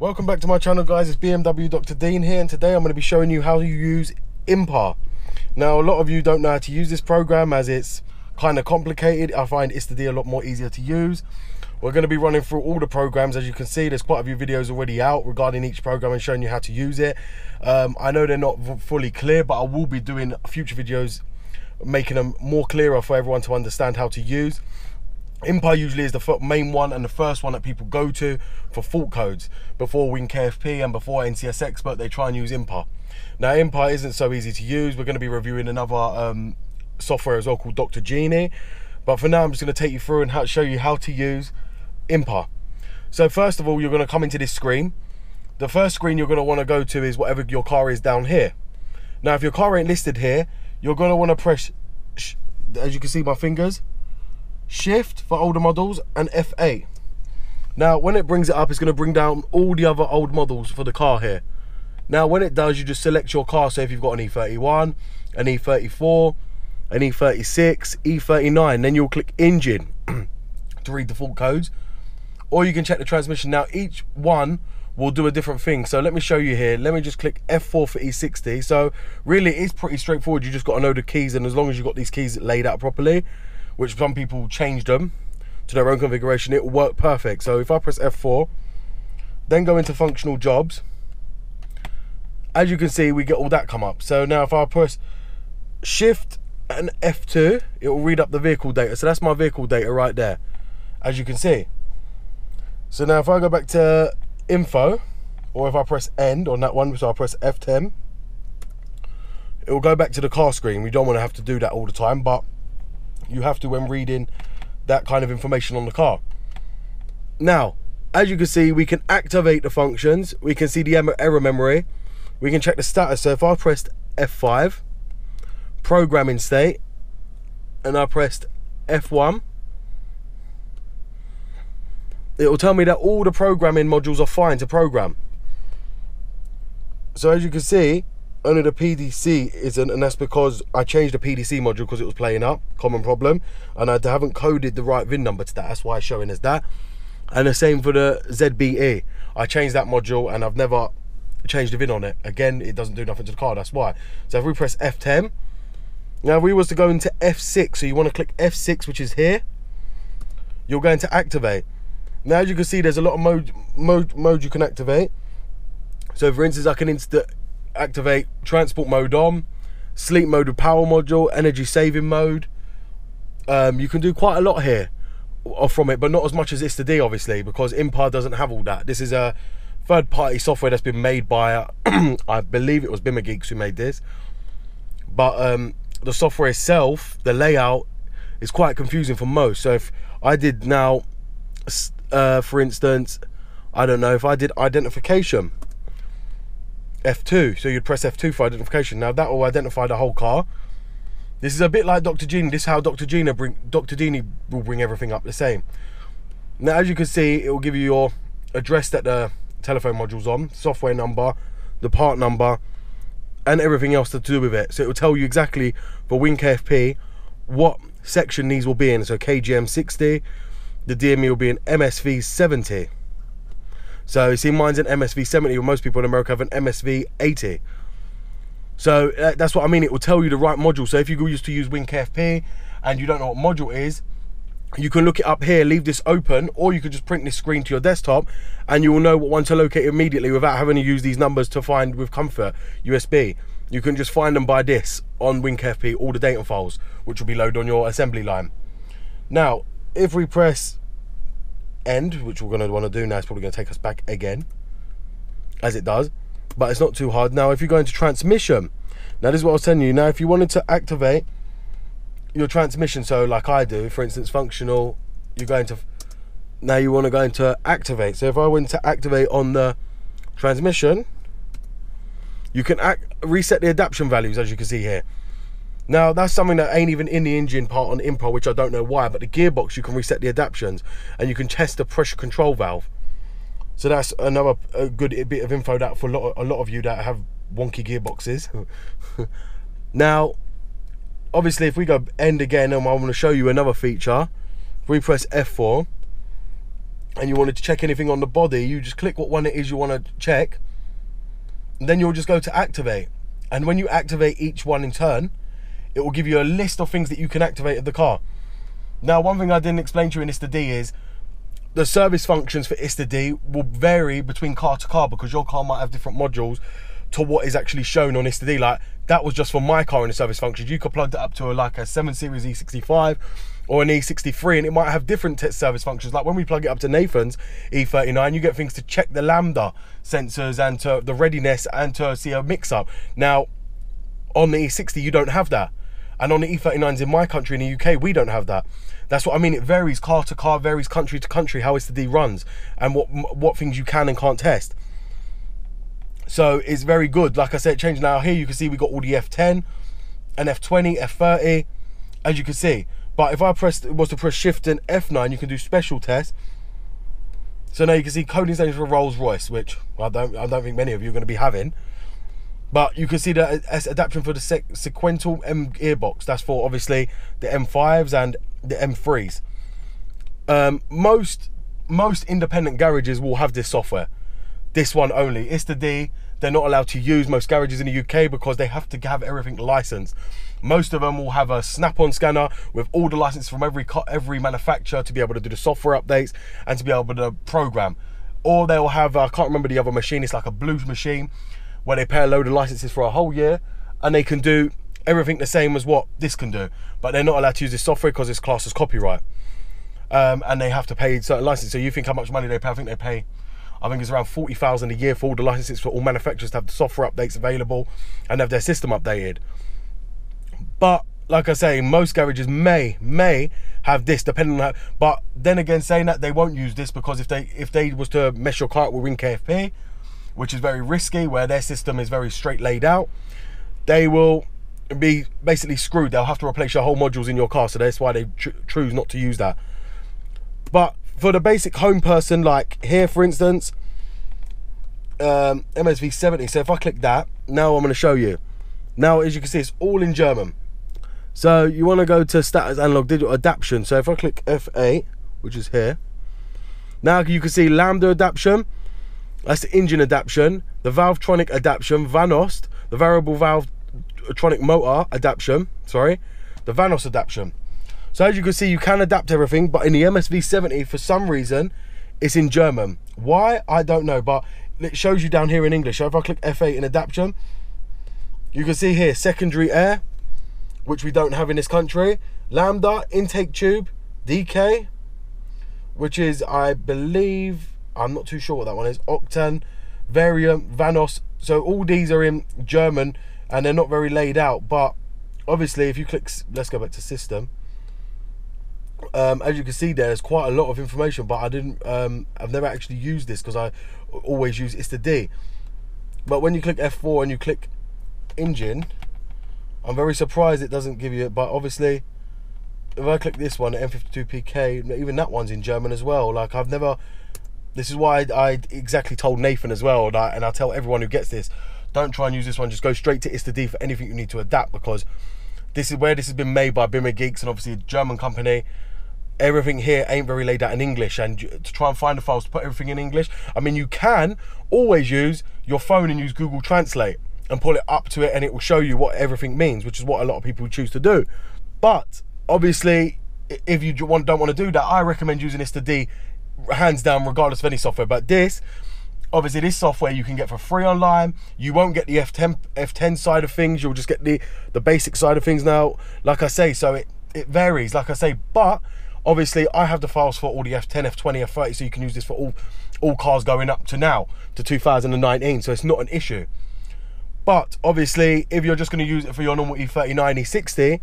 Welcome back to my channel guys, it's BMW Dr. Dean here and today I'm going to be showing you how you use INPA. Now a lot of you don't know how to use this program as it's kind of complicated. I find ISTA-D a lot more easier to use. We're going to be running through all the programs as you can see there's quite a few videos already out regarding each program and showing you how to use it. Um, I know they're not fully clear but I will be doing future videos making them more clearer for everyone to understand how to use. INPA usually is the main one and the first one that people go to for fault codes. Before WinKFP and before NCS Expert, they try and use INPA. Now, INPA isn't so easy to use. We're going to be reviewing another um, software as well called Dr. Genie. But for now, I'm just going to take you through and how, show you how to use INPA. So first of all, you're going to come into this screen. The first screen you're going to want to go to is whatever your car is down here. Now, if your car ain't listed here, you're going to want to press, as you can see my fingers, Shift for older models and F8. Now, when it brings it up, it's going to bring down all the other old models for the car here. Now, when it does, you just select your car. So if you've got an E31, an E34, an E36, E39, then you'll click engine to read the fault codes. Or you can check the transmission. Now, each one will do a different thing. So let me show you here. Let me just click F4 for E60. So really, it's pretty straightforward. You just got to know the keys. And as long as you've got these keys laid out properly, which some people change them to their own configuration, it will work perfect. So if I press F4, then go into functional jobs, as you can see, we get all that come up. So now if I press Shift and F2, it will read up the vehicle data. So that's my vehicle data right there, as you can see. So now if I go back to info, or if I press end on that one, so I press F10, it will go back to the car screen. We don't want to have to do that all the time, but you have to when reading that kind of information on the car. Now, as you can see, we can activate the functions. We can see the error memory. We can check the status. So if I pressed F5, programming state, and I pressed F1, it will tell me that all the programming modules are fine to program. So as you can see, only the PDC isn't, and that's because I changed the PDC module because it was playing up, common problem, and I haven't coded the right VIN number to that. That's why it's showing as that. And the same for the ZBE. I changed that module and I've never changed the VIN on it. Again, it doesn't do nothing to the car, that's why. So if we press F10, now if we was to go into F6, so you want to click F6, which is here, you're going to activate. Now as you can see, there's a lot of mode, mode, mode you can activate. So for instance, I can activate transport mode on, sleep mode with power module, energy saving mode. Um, you can do quite a lot here from it, but not as much as ISTA-D obviously, because INPA doesn't have all that. This is a third party software that's been made by, I believe it was Bimmer Geeks who made this. But um, the software itself, the layout is quite confusing for most. So if I did now, uh, for instance, I don't know, if I did identification, F2. So you'd press F2 for identification. Now that will identify the whole car. This is a bit like Dr. Genie. This is how Dr. Genie bring Dr. Genie will bring everything up the same. Now as you can see, it will give you your address that the telephone module's on, software number, the part number, and everything else to do with it. So it will tell you exactly for WinKFP what section these will be in. So KGM 60, the DME will be in MSV 70. So you see, mine's an MSV 70, where most people in America have an MSV 80. So uh, that's what I mean. It will tell you the right module. So if you go used to use WinKFP and you don't know what module is, you can look it up here, leave this open, or you could just print this screen to your desktop and you will know what one to locate immediately without having to use these numbers to find with comfort USB. You can just find them by this on WinKFP, all the data files, which will be loaded on your assembly line. Now, if we press end, which we're going to want to do now, it's probably going to take us back again, as it does. But it's not too hard. Now, if you go into transmission, now this is what I was telling you. Now, if you wanted to activate your transmission, so like I do, for instance, functional, you're going to, now you want to go into activate. So if I went to activate on the transmission, you can act, reset the adaptation values, as you can see here. Now, that's something that ain't even in the engine part on INPA, which I don't know why, but the gearbox, you can reset the adaptations and you can test the pressure control valve. So that's another good bit of info that for a lot, of, a lot of you that have wonky gearboxes. now, obviously, if we go end again, and I want to show you another feature, if we press F4, and you wanted to check anything on the body, you just click what one it is you want to check. And then you'll just go to activate. And when you activate each one in turn, it will give you a list of things that you can activate of the car. Now, one thing I didn't explain to you in ISTA-D is the service functions for ISTA-D will vary between car to car because your car might have different modules to what is actually shown on ISTA-D. Like that was just for my car in the service functions. You could plug that up to a, like a 7 Series E65 or an E63 and it might have different service functions. Like when we plug it up to Nathan's E39, you get things to check the lambda sensors and to the readiness and to see a mix up. Now, on the E60, you don't have that. And on the E39s in my country, in the UK, we don't have that. That's what I mean. It varies car to car, varies country to country, how ISTA-D runs and what what things you can and can't test. So it's very good. Like I said, change now. Here you can see we got all the F10 and F20, F30, as you can see. But if I press was to press Shift and F9, you can do special tests. So now you can see coding settings for Rolls Royce, which I don't I don't think many of you are going to be having. But you can see the adaptation for the sequential M gearbox. That's for obviously the M5s and the M3s. Um, most most independent garages will have this software. This one only. ISTA-D. They're not allowed to use most garages in the UK because they have to have everything licensed. Most of them will have a snap-on scanner with all the licenses from every every manufacturer to be able to do the software updates and to be able to program. Or they'll have, I can't remember the other machine, it's like a Blues machine where they pay a load of licenses for a whole year and they can do everything the same as what this can do. But they're not allowed to use this software because it's classed as copyright. Um, and they have to pay certain licenses. So you think how much money they pay? I think they pay I think it's around 40,000 a year for all the licenses for all manufacturers to have the software updates available and have their system updated. But like I say, most garages may may have this depending on how, but then again saying that they won't use this because if they if they was to mesh your car up with WinKFP, which is very risky where their system is very straight laid out, they will be basically screwed. They'll have to replace your whole modules in your car, so that's why they choose not to use that. But for the basic home person, like here for instance, um, MSV 70. So if I click that, now I'm going to show you. Now, as you can see, it's all in German. So you want to go to status analog digital adaptation. So if I click F8, which is here, now you can see lambda adaptation. That's the engine adaptation, the Valvetronic adaptation, Vanos, the variable Valvetronic motor adaptation, sorry, the Vanos adaptation. So as you can see, you can adapt everything, but in the MSV 70, for some reason, it's in German. Why? I don't know, but it shows you down here in English. So if I click F8 in adaptation, you can see here secondary air, which we don't have in this country. Lambda, intake tube, DK, which is, I believe, I'm not too sure what that one is. Octan, Variant, Vanos. So all these are in German and they're not very laid out. But obviously, if you click, let's go back to system. Um, as you can see, there's quite a lot of information, but I didn't. Um, I've never actually used this because I always use ISTA-D. But when you click F4 and you click engine, I'm very surprised it doesn't give you it. But obviously, if I click this one, M52PK, even that one's in German as well. Like I've never. This is why I, I exactly told Nathan as well, and I, and I tell everyone who gets this, don't try and use this one. Just go straight to ISTA-D for anything you need to adapt because this is where this has been made by Bimmer Geeks and obviously a German company everything here ain't very laid out in English and to try and find the files to put everything in English I mean you can always use your phone and use Google Translate and pull it up to it and it will show you what everything means which is what a lot of people choose to do but obviously if you don't want to do that I recommend using ISTA-D hands down regardless of any software but this obviously this software you can get for free online you won't get the f10 f10 side of things you'll just get the the basic side of things now like i say so it it varies like i say but Obviously, I have the files for all the F10, F20, F30, so you can use this for all, all cars going up to now, to 2019, so it's not an issue. But obviously, if you're just going to use it for your normal E39, E60,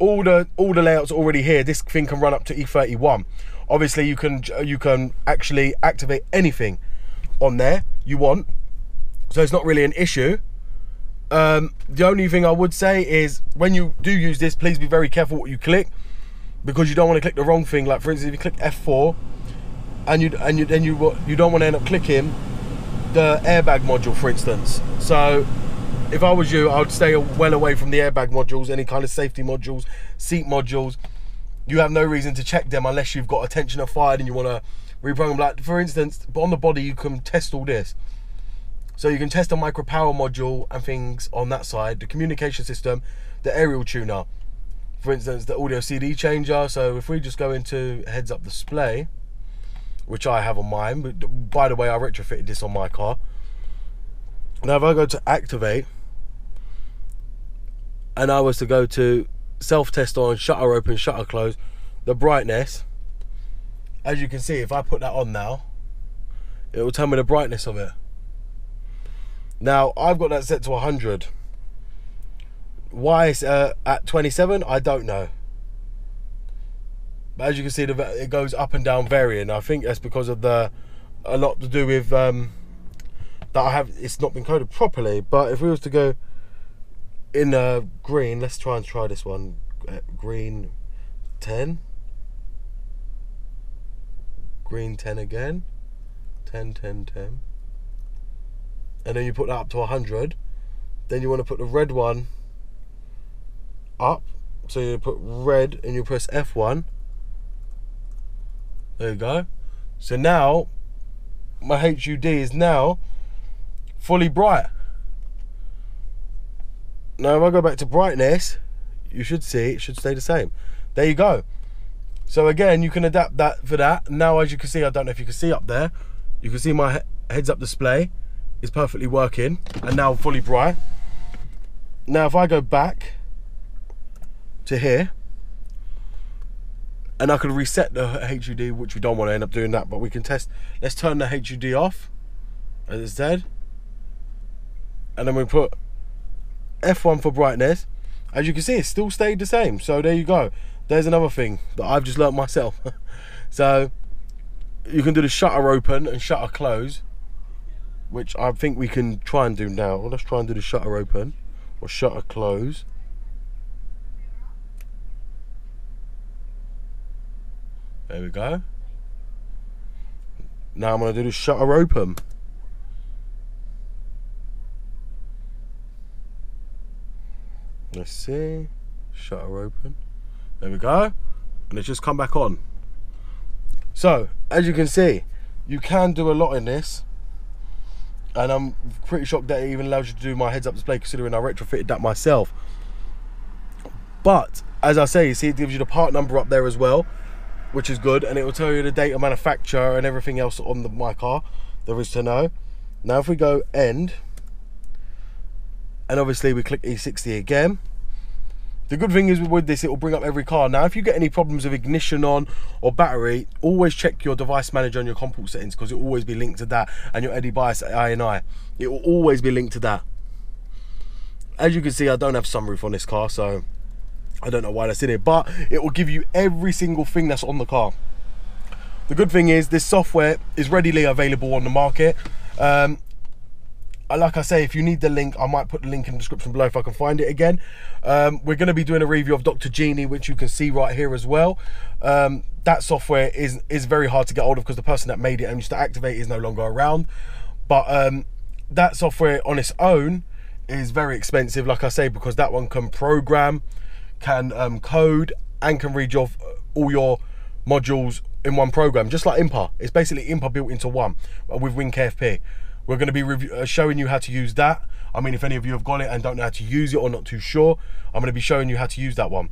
all the all the layouts already here. This thing can run up to E31. Obviously, you can you can actually activate anything on there you want, so it's not really an issue. Um, the only thing I would say is when you do use this, please be very careful what you click because you don't want to click the wrong thing. Like for instance, if you click F4 and you and you then you you don't want to end up clicking the airbag module, for instance. So if I was you, I would stay well away from the airbag modules, any kind of safety modules, seat modules. You have no reason to check them unless you've got attention of fired and you want to reprogram. Like for instance, on the body you can test all this. So you can test the micro power module and things on that side, the communication system, the aerial tuner. For instance, the audio CD changer. So if we just go into heads up display, which I have on mine, but by the way, I retrofitted this on my car. Now if I go to activate, and I was to go to self-test on, shutter open, shutter close, the brightness, as you can see, if I put that on now, it will tell me the brightness of it. Now, I've got that set to 100. Why it's uh, at 27, I don't know. But as you can see, it goes up and down varying. I think that's because of the a lot to do with um, that I have. It's not been coded properly. But if we was to go in uh, green, let's try and try this one. Uh, green 10. Green 10 again. 10, 10, 10 and then you put that up to 100 then you want to put the red one up so you put red and you press F1 there you go so now my HUD is now fully bright now if I go back to brightness you should see it should stay the same there you go so again you can adapt that for that now as you can see I don't know if you can see up there you can see my heads up display is perfectly working and now fully bright. Now if I go back to here and I can reset the HUD, which we don't want to end up doing that, but we can test. Let's turn the HUD off as it said. And then we put F1 for brightness. As you can see, it still stayed the same. So there you go. There's another thing that I've just learnt myself. so you can do the shutter open and shutter close which I think we can try and do now. Let's try and do the shutter open or shutter close. There we go. Now I'm going to do the shutter open. Let's see. Shutter open. There we go. And it's just come back on. So, as you can see, you can do a lot in this and I'm pretty shocked that it even allows you to do my heads up display considering I retrofitted that myself but as I say you see it gives you the part number up there as well which is good and it will tell you the date of manufacture and everything else on the, my car there is to know now if we go end and obviously we click E60 again the good thing is with this, it will bring up every car. Now, if you get any problems with ignition on or battery, always check your device manager on your comport settings because it will always be linked to that and your EDIABAS INI. It will always be linked to that. As you can see, I don't have sunroof on this car, so I don't know why that's in it, but it will give you every single thing that's on the car. The good thing is this software is readily available on the market. Um, like I say, if you need the link, I might put the link in the description below if I can find it again. Um, we're going to be doing a review of Dr. Genie, which you can see right here as well. Um, that software is is very hard to get hold of because the person that made it and used to activate is no longer around. But um, that software on its own is very expensive, like I say, because that one can program, can um, code, and can read your all your modules in one program, just like INPA. It's basically INPA built into one with WinKFP. We're going to be uh, showing you how to use that. I mean, if any of you have got it and don't know how to use it or not too sure, I'm going to be showing you how to use that one.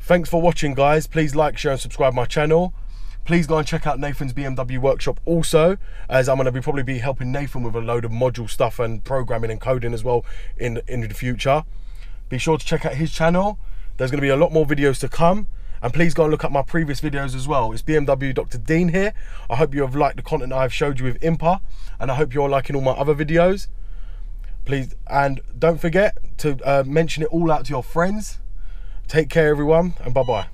Thanks for watching, guys. Please like, share, and subscribe my channel. Please go and check out Nathan's BMW workshop also, as I'm going to be probably be helping Nathan with a load of module stuff and programming and coding as well in, in the future. Be sure to check out his channel. There's going to be a lot more videos to come. And please go and look at my previous videos as well. It's BMW Dr. Dean here. I hope you have liked the content I've showed you with INPA. And I hope you're liking all my other videos. Please, and don't forget to uh, mention it all out to your friends. Take care, everyone, and bye-bye.